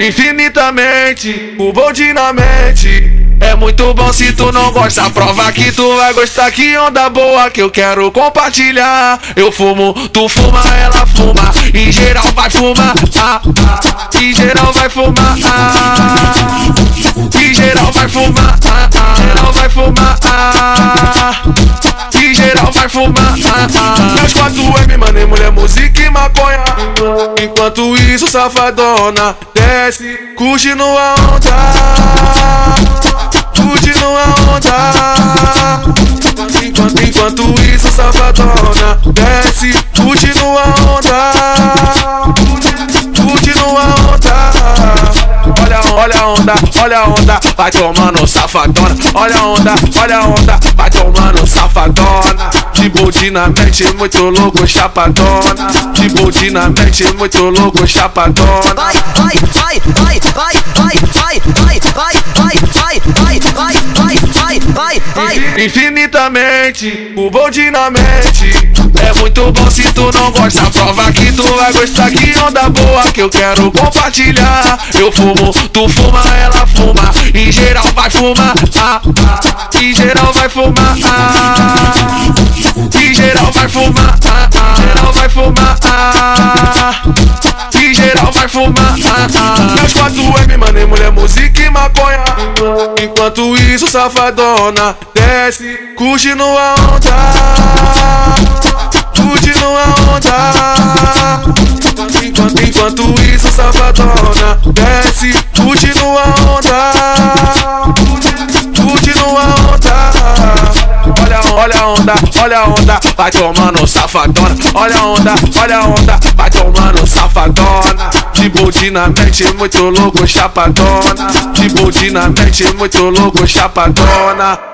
Infinitamente, o bom dinamente. É muito bom se tu não gosta, prova que tu vai gostar. Que onda boa que eu quero compartilhar. Eu fumo, tu fuma, ela fuma. E geral vai fumar. Ah, ah, e geral vai fumar. Ah, e geral vai fumar. Ah, ah, geral vai fumar. Ah, e geral vai fumar. Ah, ah. Meus 4M, mano, e mulher, música e maconha. Isso, safadona desce, curtindo a onda curtindo a onda. Enquanto, enquanto isso, safadona desce, curtindo a onda. Curtindo a onda. Olha, olha a onda, olha a onda, vai tomando safadona. Olha a onda, olha a onda, vai tomando safadona. De boldina, mete muito louco, chapadona. De boldina, mete muito louco, chapadona. Vai, vai, vai, vai, vai, vai, vai, vai, vai, vai, vai, vai, vai, vai, vai, vai, vai. Infinitamente, o bom dinamente. É muito bom se tu não gosta, prova que tu vai gostar. Que onda boa que eu quero compartilhar. Eu fumo, tu fuma, ela fuma. E geral vai fumar. Ah, ah, e geral vai fumar. Ah, e geral vai fumar. Meus 4M, mano, e mulher, música e maconha. Enquanto isso, safadona desce, curtindo a onda. Curtindo a onda. Enquanto, enquanto isso, safadona desce, curtindo a onda. Olha, a onda, olha a onda, vai tomando safadona. Olha a onda, olha a onda, vai tomando safadona. De boldina, mete muito louco, chapadona. De boldina, muito louco, chapadona.